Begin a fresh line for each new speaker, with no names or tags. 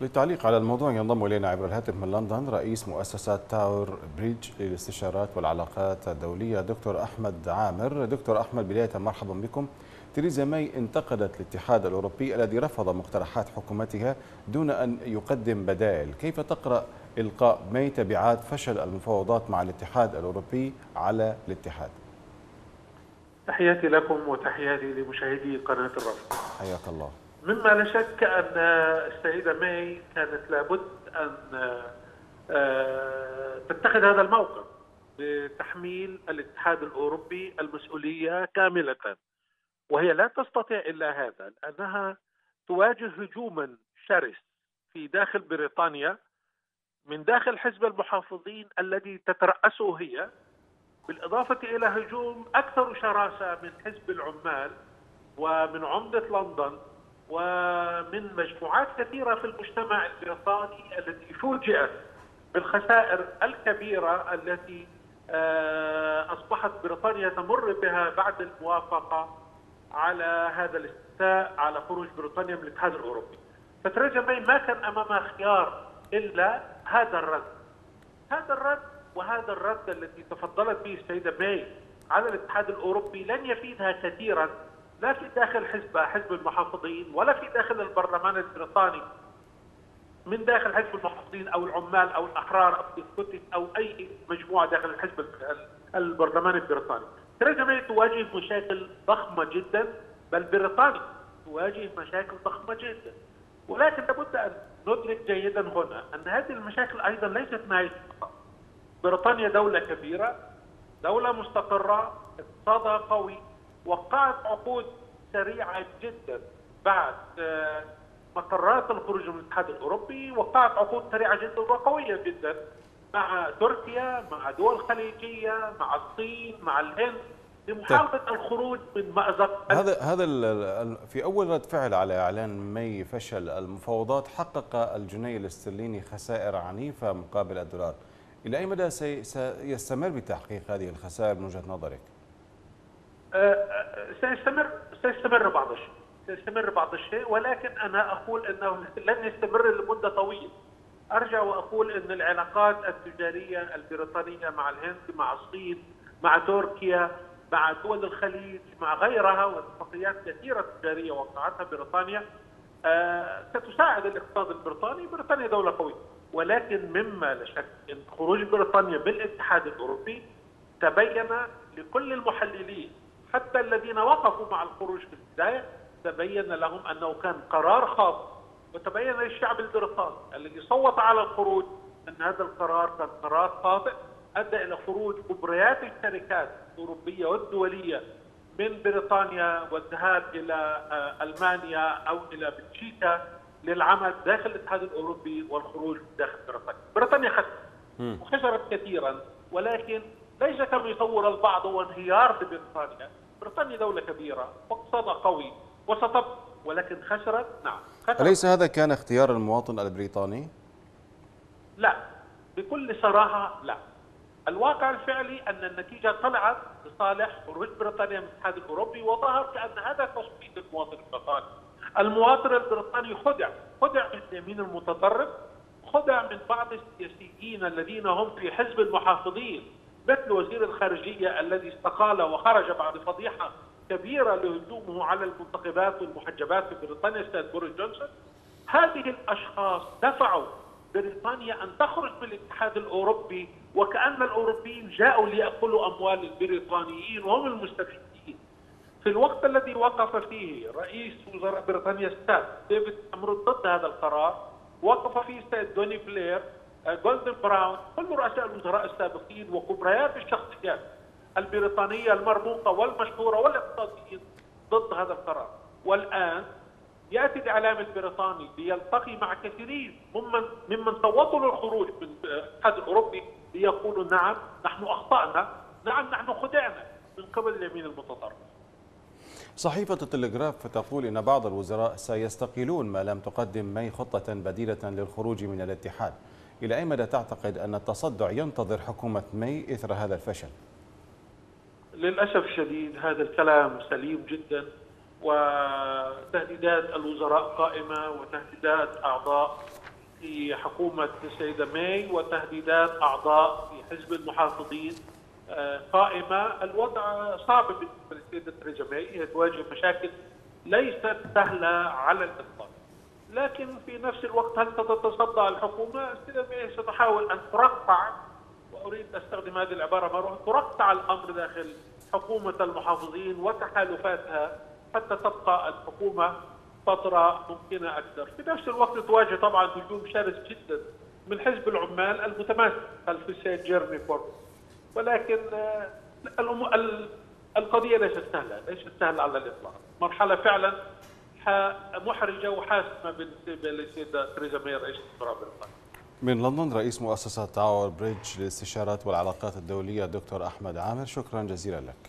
للتعليق على الموضوع ينضم إلينا عبر الهاتف من لندن رئيس مؤسسة تاور بريدج للاستشارات والعلاقات الدولية دكتور أحمد عامر. دكتور أحمد بداية مرحبا بكم. تريزا ماي انتقدت الاتحاد الأوروبي الذي رفض مقترحات حكومتها دون أن يقدم بدائل. كيف تقرأ إلقاء ماي تبعات فشل المفاوضات مع الاتحاد الأوروبي على الاتحاد؟
تحياتي لكم وتحياتي لمشاهدي قناة الرافدين.
حياك الله.
مما لا شك أن السيدة ماي كانت لابد أن آه، تتخذ هذا الموقف بتحميل الاتحاد الأوروبي المسؤولية كاملة. وهي لا تستطيع إلا هذا لأنها تواجه هجوما شرس في داخل بريطانيا من داخل حزب المحافظين الذي تترأسه هي بالإضافة إلى هجوم أكثر شراسة من حزب العمال ومن عمدة لندن. ومن مجموعات كثيرة في المجتمع البريطاني التي فوجئت بالخسائر الكبيرة التي آه، أصبحت بريطانيا تمر بها بعد الموافقة على هذا الاستفتاء على خروج بريطانيا من الاتحاد الأوروبي. فتريزا ماي ما كان أمامها خيار إلا هذا الرد. هذا الرد وهذا الرد الذي تفضلت به السيدة ماي على الاتحاد الأوروبي لن يفيدها كثيرا لا في داخل حزب حزب المحافظين ولا في داخل البرلمان البريطاني من داخل حزب المحافظين أو العمال أو الاحرار أو السكوتي أو أي مجموعة داخل الحزب البرلمان البريطاني. تريزا ماي تواجه مشاكل ضخمة جدا بل بريطانيا تواجه مشاكل ضخمة جدا. ولكن لابد أن ندرك جيدا هنا أن هذه المشاكل أيضا ليست نهايه بريطانيا دولة كبيرة دولة مستقرة اقتصادها قوي وقعت عقود سريعة جدا بعد آه، مقرات الخروج من الاتحاد الأوروبي وقعت عقود سريعة جدا وقوية جدا مع تركيا مع دول خليجية مع الصين مع الهند لمحاولة طيب. الخروج من مأزق
هذا هذا في أول رد فعل على إعلان مي فشل المفاوضات حقق الجنيه الاسترليني خسائر عنيفة مقابل الدولار إلى أي مدى سيستمر بتحقيق هذه الخسائر من وجهة نظرك؟
سيستمر سيستمر بعض الشيء سيستمر بعض الشيء ولكن أنا أقول أنه لن يستمر لمدة طويلة. أرجع وأقول أن العلاقات التجارية البريطانية مع الهند مع الصين مع تركيا مع دول الخليج مع غيرها واتفاقيات كثيرة تجارية وقعتها بريطانيا آه ستساعد الاقتصاد البريطاني، بريطانيا دولة قوية، ولكن مما لا شك أن خروج بريطانيا بالاتحاد الأوروبي تبين لكل المحللين حتى الذين وقفوا مع الخروج في البداية تبين لهم أنه كان قرار خاطئ وتبين للشعب البريطاني الذي صوت على الخروج أن هذا القرار كان قرار خاطئ أدى إلى خروج كبريات الشركات الأوروبية والدولية من بريطانيا والذهاب إلى آه، ألمانيا أو إلى بلجيكا للعمل داخل الاتحاد الأوروبي والخروج داخل بريطانيا. بريطانيا خسرت وخسرت كثيرا ولكن ليس كما يصور البعض هو انهيار لبريطانيا، بريطانيا دولة كبيرة واقتصادها قوي وستبقى ولكن خسرت. نعم خسرت.
أليس هذا كان اختيار المواطن البريطاني؟
لا بكل صراحة لا. الواقع الفعلي أن النتيجة طلعت لصالح خروج بريطانيا من الاتحاد الأوروبي وظهر كأن هذا تصويت المواطن البريطاني. المواطن البريطاني خدع خدع من اليمين المتطرف خدع من بعض السياسيين الذين هم في حزب المحافظين. مثل وزير الخارجية الذي استقال وخرج بعد فضيحة كبيرة لهجومه على المنتخبات والمحجبات في بريطانيا أستاذ بوريس جونسون. هذه الأشخاص دفعوا بريطانيا أن تخرج من الاتحاد الأوروبي وكأن الأوروبيين جاءوا ليأكلوا أموال البريطانيين وهم المستفيدين. في الوقت الذي وقف فيه رئيس وزراء بريطانيا السابق ديفيد كاميرون ضد هذا القرار وقف فيه السيد توني بلير جوردن براون كل رؤساء الوزراء السابقين وكبريات الشخصيات البريطانية المرموقة والمشهورة والاقتصاديين ضد هذا القرار. والآن يأتي الإعلام البريطاني ليلتقي مع كثيرين ممن ممن صوتوا للخروج من الاتحاد الأوروبي ليقولوا نعم نحن أخطأنا نعم نحن خدعنا من قبل اليمين المتطرف.
صحيفة التلغراف تقول إن بعض الوزراء سيستقيلون ما لم تقدم مي خطة بديلة للخروج من الاتحاد. إلى أي مدى تعتقد أن التصدع ينتظر حكومة مي إثر هذا الفشل؟
للأسف الشديد هذا الكلام سليم جدا وتهديدات الوزراء قائمة وتهديدات أعضاء في حكومة السيدة ماي وتهديدات أعضاء في حزب المحافظين قائمة الوضع صعب بالنسبة للسيدة تريزا ماي هي تواجه مشاكل ليست سهلة على الإطلاق لكن في نفس الوقت هل تتصدى الحكومة؟ ستحاول أن ترقع وأريد أستخدم هذه العبارة مرة ترقع الأمر داخل حكومة المحافظين وتحالفاتها حتى تبقى الحكومة فترة ممكنة أكثر. في نفس الوقت تواجه طبعا هجوم شرس جدا من حزب العمال المتماسك خلف السيد جيرمي كوربن ولكن القضية ليست سهلة ليست سهلة على الإطلاق. مرحلة فعلا محرجة وحاسمة بالنسبة للسيدة تريزا الوزراء البريطاني
من لندن رئيس مؤسسة تاور بريدج للاستشارات والعلاقات الدولية دكتور أحمد عامر شكرا جزيلا لك.